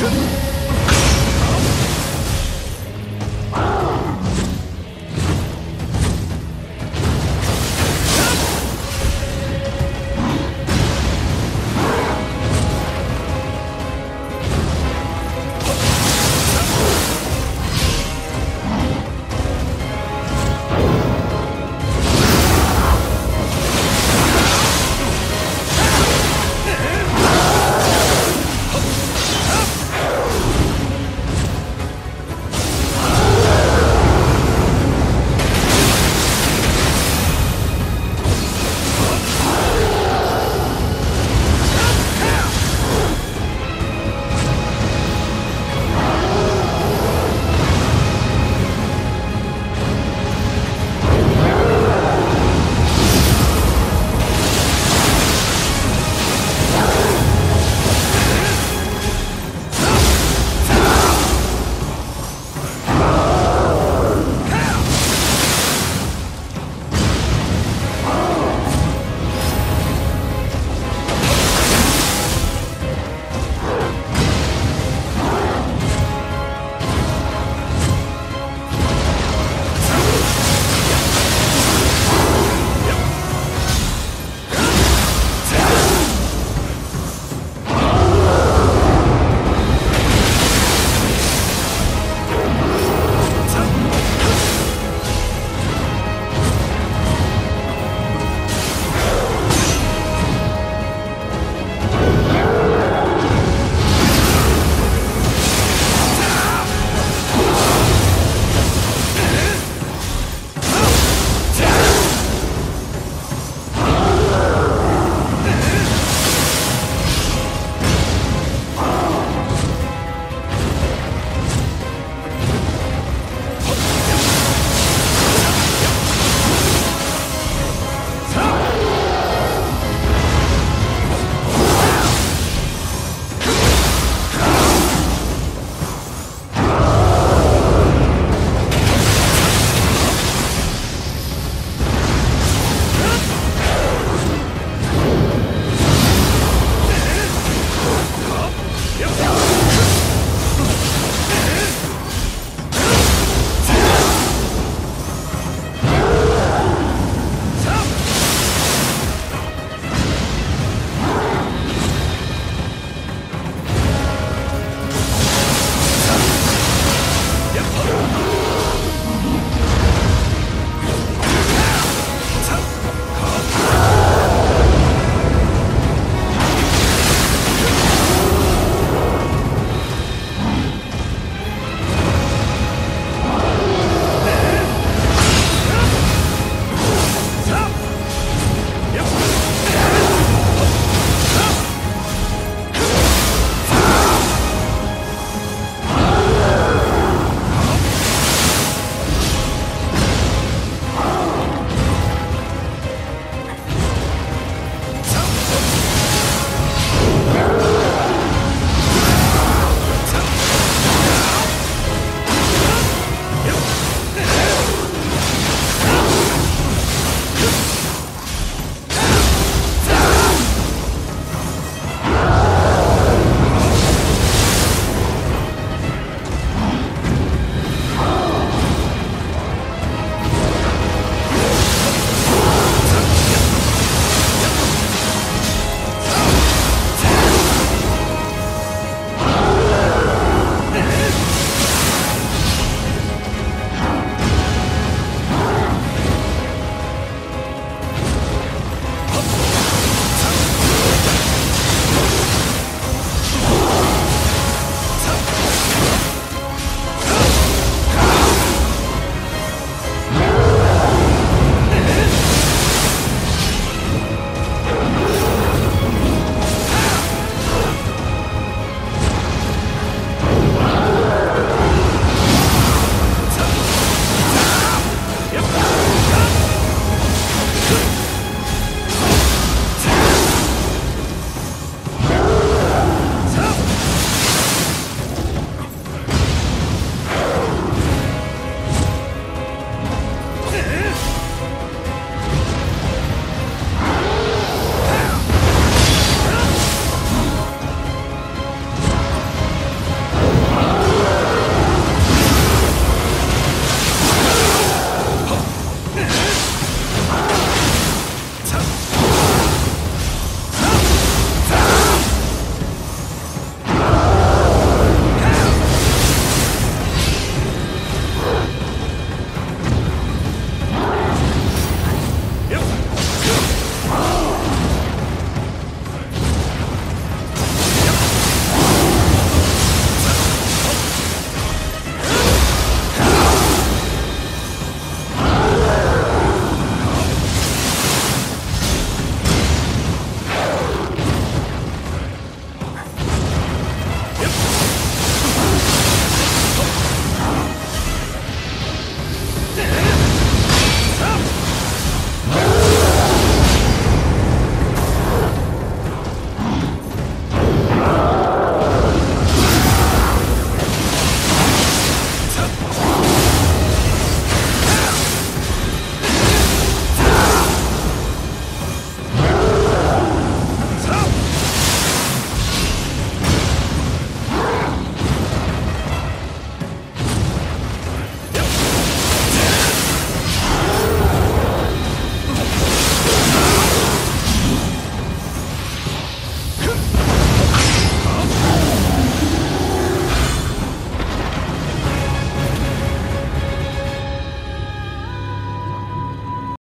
Come